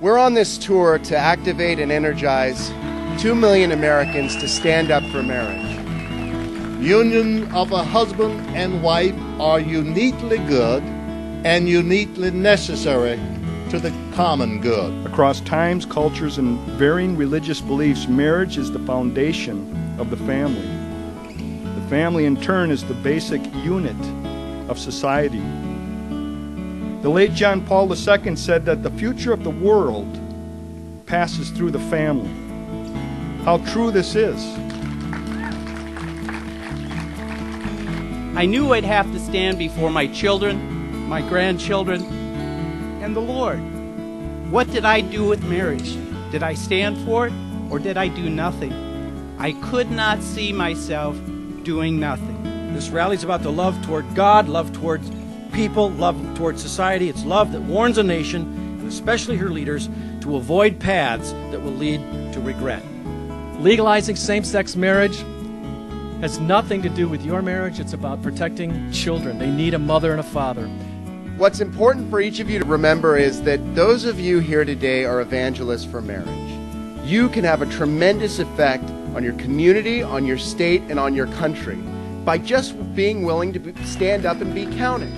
We're on this tour to activate and energize 2 million Americans to stand up for marriage. Union of a husband and wife are uniquely good and uniquely necessary to the common good. Across times, cultures, and varying religious beliefs, marriage is the foundation of the family. The family, in turn, is the basic unit of society. The late John Paul II said that the future of the world passes through the family. How true this is. I knew I'd have to stand before my children, my grandchildren, and the Lord. What did I do with marriage? Did I stand for it or did I do nothing? I could not see myself doing nothing. This rally is about the love toward God, love towards people, love towards society. It's love that warns a nation, and especially her leaders, to avoid paths that will lead to regret. Legalizing same sex marriage has nothing to do with your marriage. It's about protecting children. They need a mother and a father. What's important for each of you to remember is that those of you here today are evangelists for marriage. You can have a tremendous effect on your community, on your state, and on your country by just being willing to stand up and be counted.